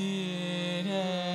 Gire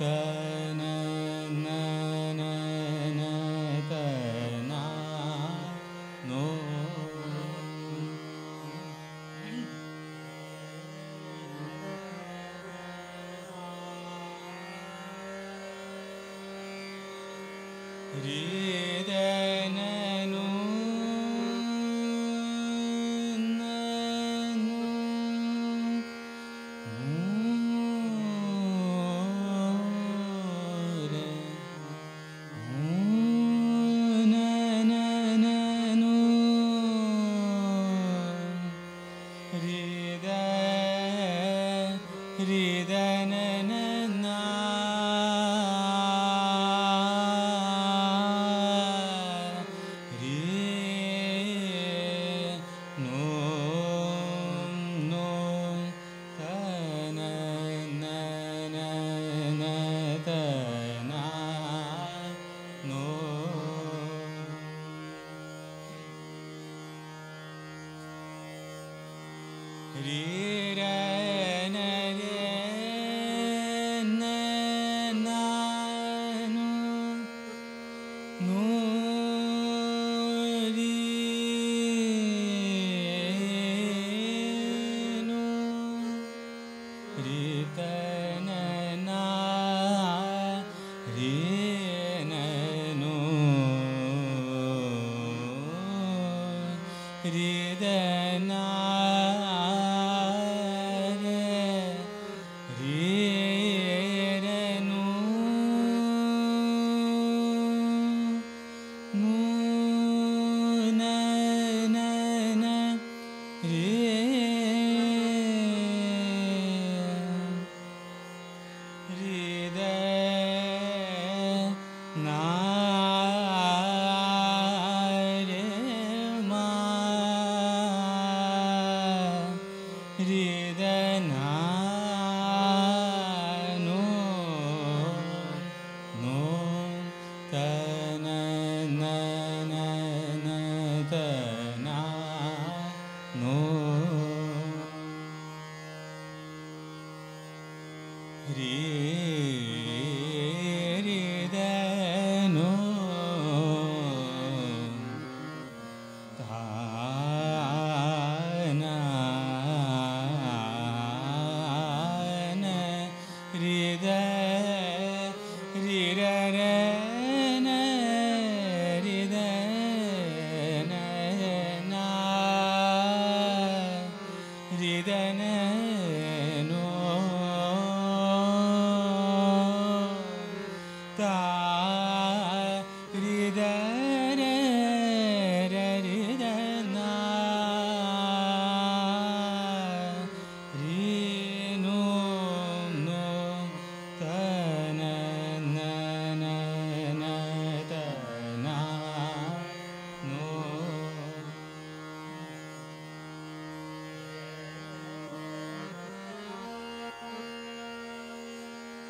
sky.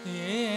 你爷爷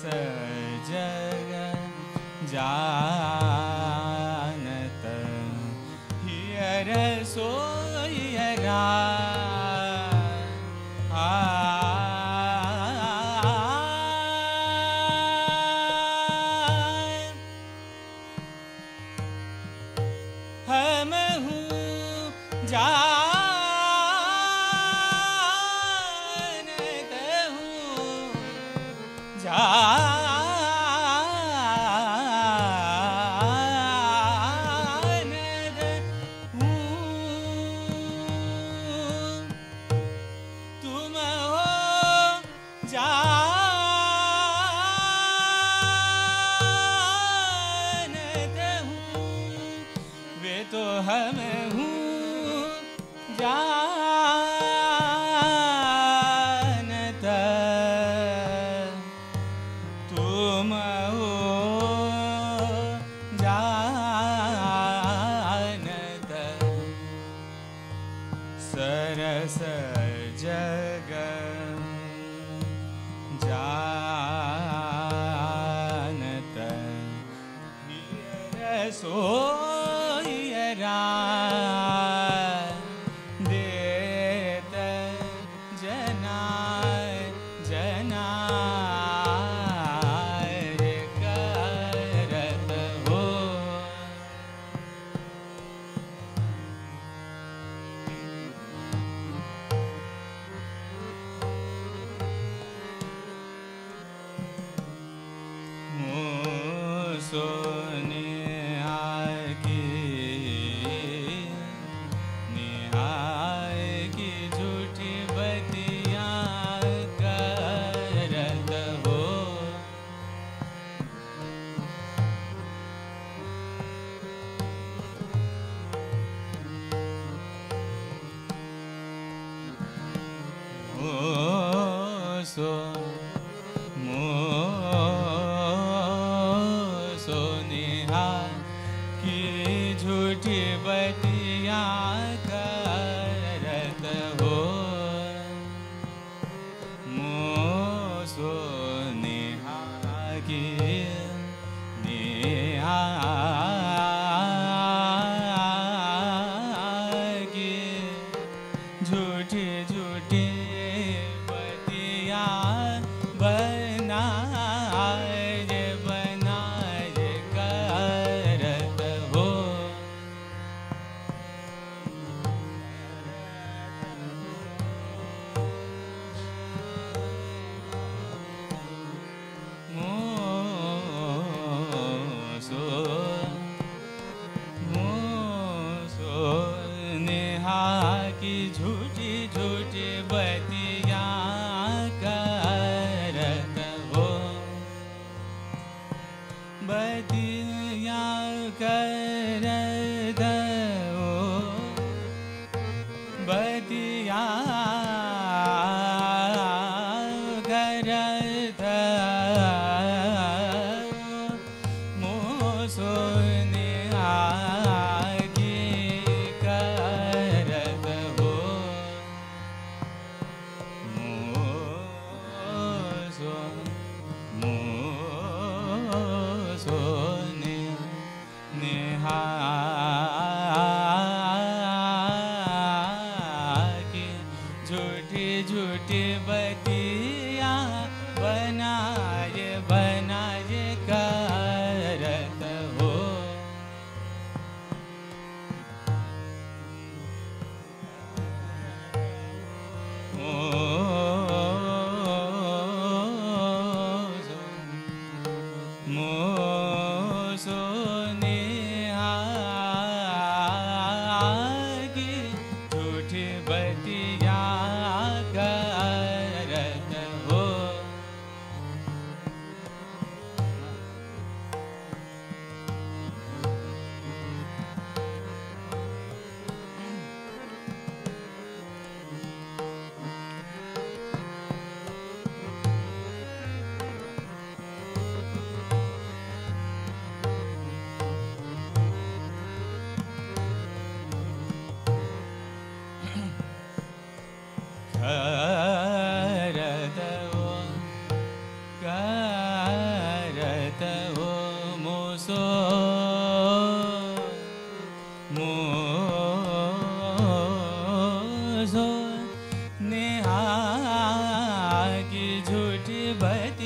सरस जग So. ra but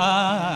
ah.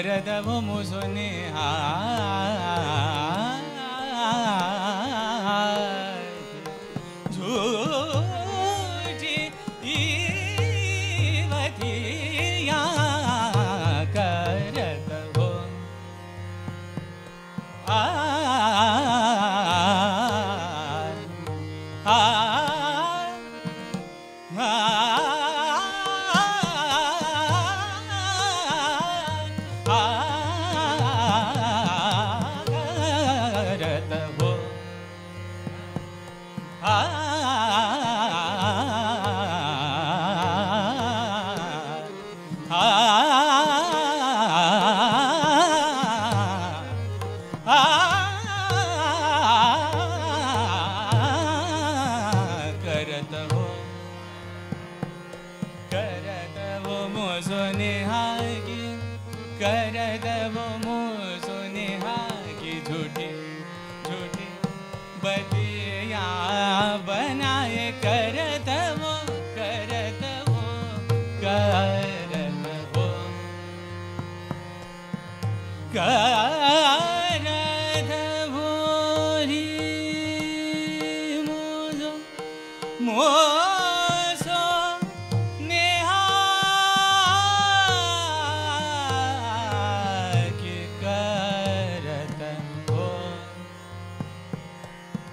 ಶರದವ ಮುಸುನೆ ಆ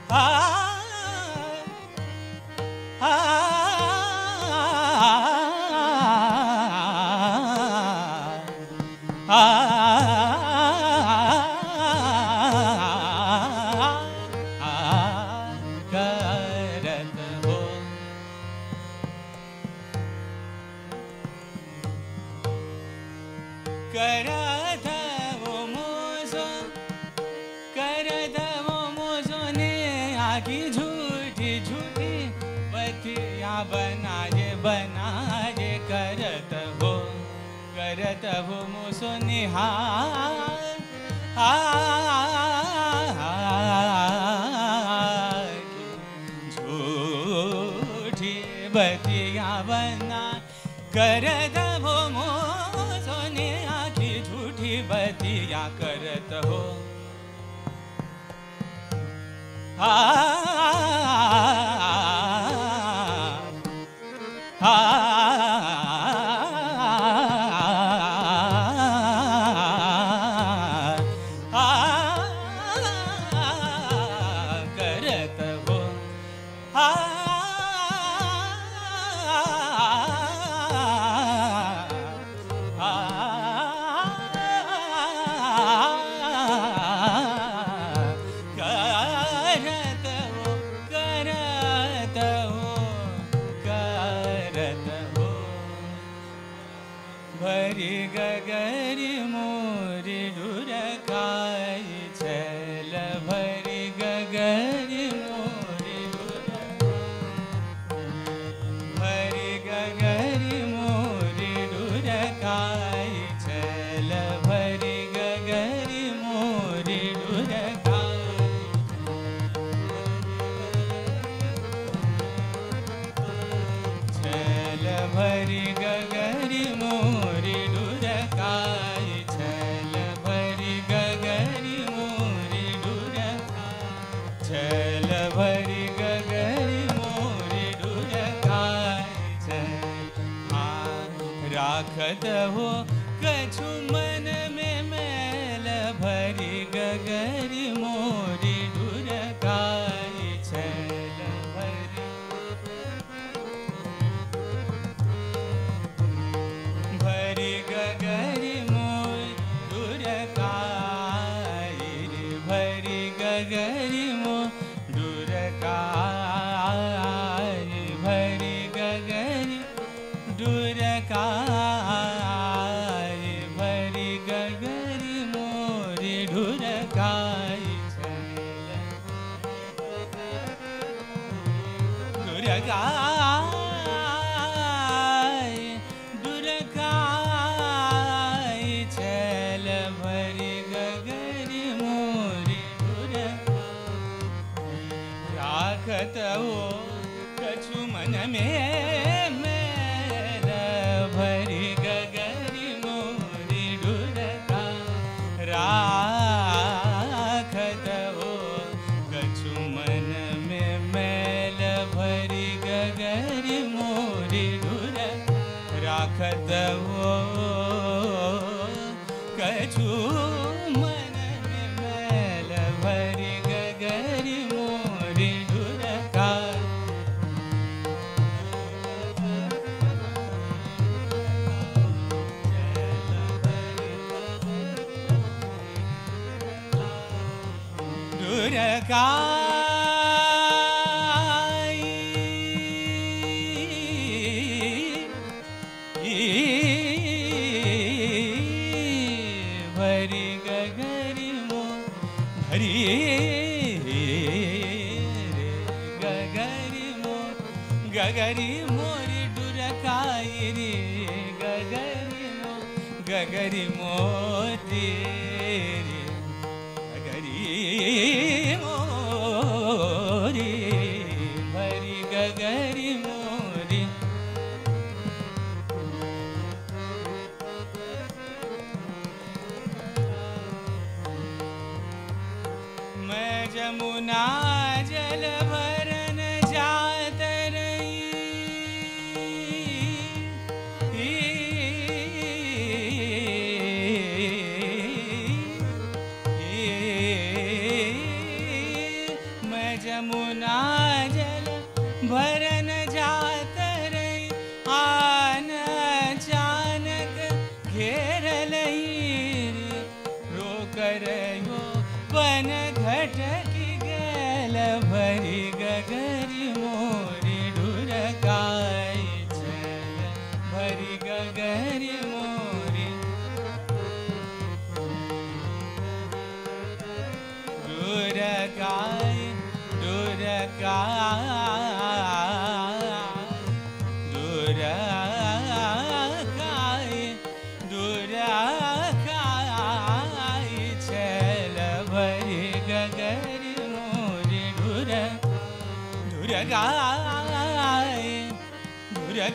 Ah. करत हो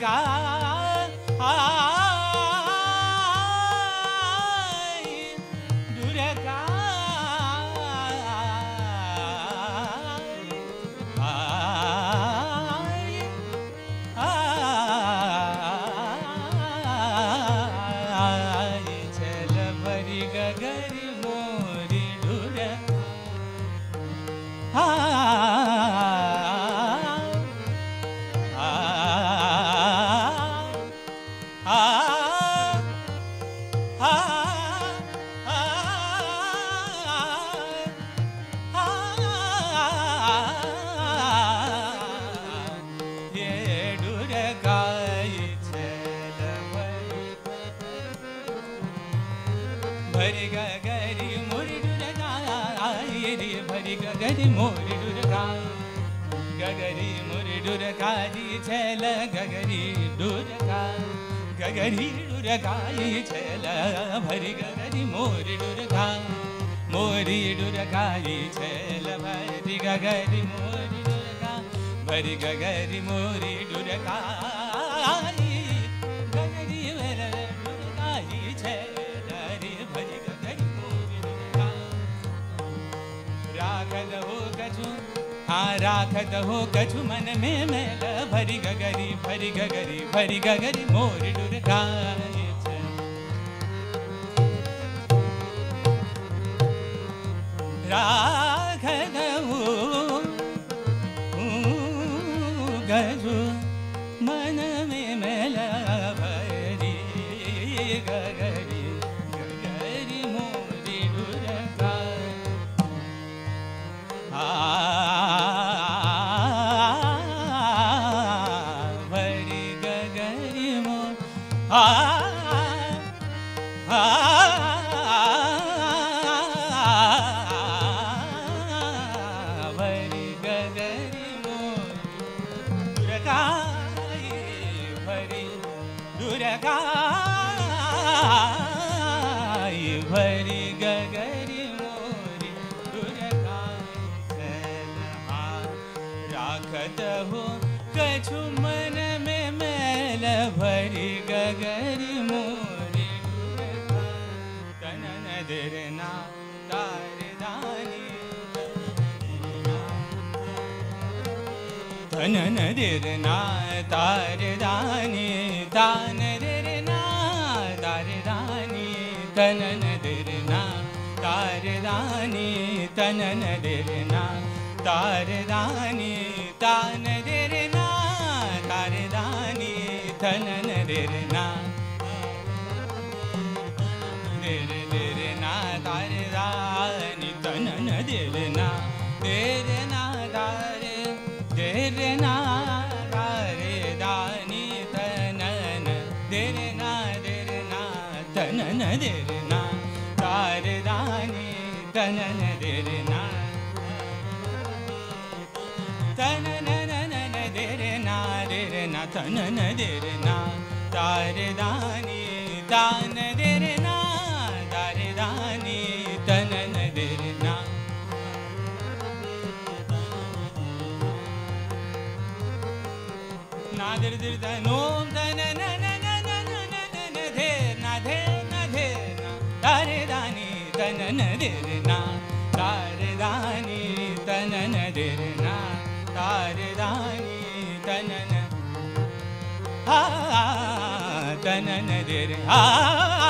啊 गगरी डुरगाई छल भरी मोरी डुरगा मोरी डुरगाई छल भरी गगरी मोरी डुरगा भरी गगरी मोरी डुरगाई राखत हो कछु मन में मैं भरी गगरी भरी गगरी भरी गगरी, मोर डुर। राखत हो na tar dani dan dir dar dani tanan dir na dani tanan dir na dani tan dir na dani tanan dir देर् तार दा तन देना दारे तनन देना नार् धनो धनन धन धन धे ना धेन धेन तारे दानी तनन देना दार तनन देना दार दा ah, da na na de ah.